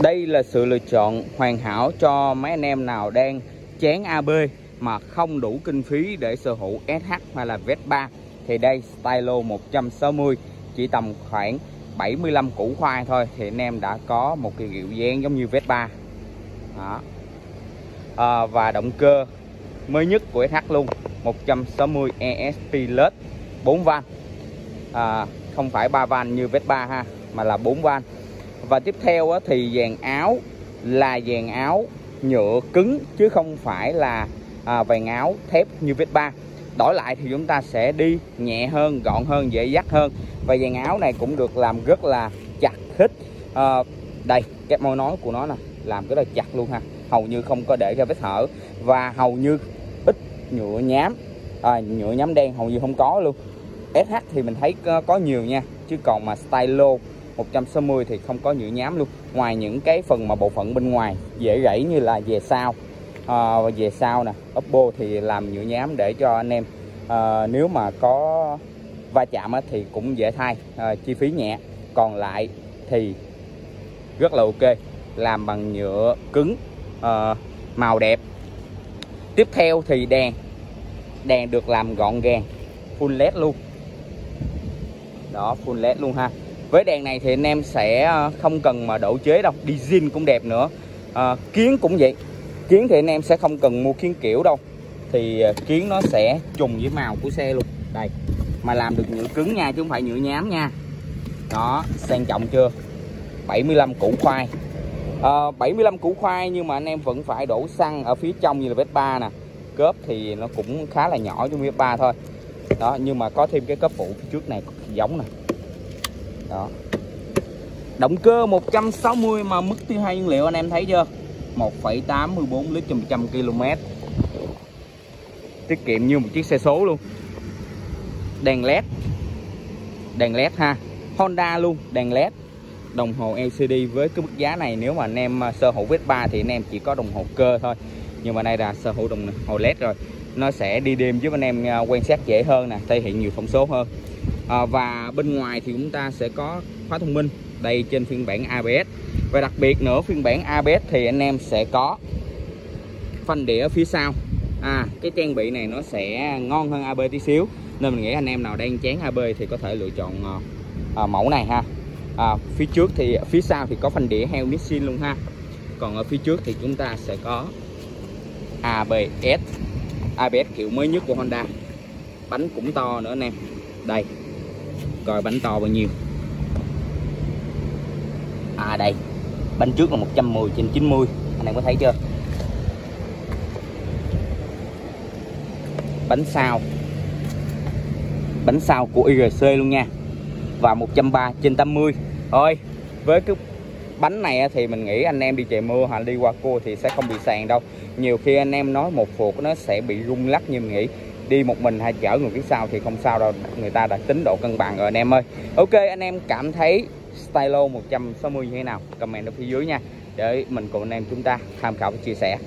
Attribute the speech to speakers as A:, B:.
A: đây là sự lựa chọn hoàn hảo cho mấy anh em nào đang chán AB mà không đủ kinh phí để sở hữu SH hay là Vespa. Thì đây Stylo 160 chỉ tầm khoảng 75 củ khoai thôi. Thì anh em đã có một cái kiểu dáng giống như Vespa. Đó. À, và động cơ mới nhất của SH luôn 160 ESP LED 4 van. À, không phải 3 van như Vespa ha mà là 4 van và tiếp theo thì dàn áo là dàn áo nhựa cứng chứ không phải là à, vàng áo thép như Vespa đổi lại thì chúng ta sẽ đi nhẹ hơn gọn hơn dễ dắt hơn. Và dàn áo này cũng được làm rất là chặt khít à, đây cái môi nói của nó nè làm rất là chặt luôn ha. Hầu như không có để ra vết hở. Và hầu như ít nhựa nhám. À, nhựa nhám đen hầu như không có luôn. SH thì mình thấy có nhiều nha chứ còn mà Stylo 160 thì không có nhựa nhám luôn. Ngoài những cái phần mà bộ phận bên ngoài dễ gãy như là về sau à, về sau nè Oppo thì làm nhựa nhám để cho anh em. À, nếu mà có va chạm á, thì cũng dễ thay à, chi phí nhẹ. Còn lại thì rất là ok làm bằng nhựa cứng à, màu đẹp. Tiếp theo thì đèn đèn được làm gọn gàng full led luôn. Đó full led luôn ha với đèn này thì anh em sẽ ờ, không cần mà độ chế đâu đi zin cũng đẹp nữa. À, kiến cũng vậy. Kiến thì anh em sẽ không cần mua kiến kiểu đâu. Thì ờ, kiến nó sẽ trùng với màu của xe luôn. Đây mà làm được nhựa cứng nha chứ không phải nhựa nhám nha. Đó sang trọng chưa? 75 củ khoai. À, 75 củ khoai nhưng mà anh em vẫn phải đổ xăng ở phía trong như là Vespa nè. Cớp thì nó cũng khá là nhỏ trong Vespa thôi. Đó nhưng mà có thêm cái cấp phụ phía trước này giống nè đó. Động cơ 160 mà mức tiêu hao nhiên liệu anh em thấy chưa? 1,84 lít trên 100 km tiết kiệm như một chiếc xe số luôn. Đèn led. Đèn led ha. Honda luôn đèn led. Đồng hồ LCD với cái mức giá này nếu mà anh em à, sở hữu Vespa thì anh em chỉ có đồng hồ cơ thôi. Nhưng mà đây là sở hữu đồng hồ led rồi. Nó sẽ đi đêm giúp anh em à, quan sát dễ hơn nè thể hiện nhiều thông số hơn à, và bên ngoài thì chúng ta sẽ có khóa thông minh đây trên phiên bản ABS và đặc biệt nữa phiên bản ABS thì anh em sẽ có phanh đĩa phía sau. À cái trang bị này nó sẽ ngon hơn AB tí xíu. Nên mình nghĩ anh em nào đang chán AB thì có thể lựa chọn à, mẫu này ha. À, phía trước thì phía sau thì có phanh đĩa heo Nissin luôn ha. Còn ở phía trước thì chúng ta sẽ có ABS ABS kiểu mới nhất của Honda. Bánh cũng to nữa anh em đây coi bánh to bao nhiêu. À đây. Bánh trước là 110 trên 90 anh em có thấy chưa? Bánh sau bánh sau của IRC luôn nha. Và 130 trên 80 thôi, với cái bánh này thì mình nghĩ anh em đi trời mưa hoặc đi qua cua thì sẽ không bị sàn đâu. Nhiều khi anh em nói một phục nó sẽ bị rung lắc như mình nghĩ đi một mình hay chở người phía sau thì không sao đâu, người ta đã tính độ cân bằng rồi, anh em ơi. Ok, anh em cảm thấy stylo 160 như thế nào? Comment ở phía dưới nha. Để mình cùng anh em chúng ta tham khảo và chia sẻ.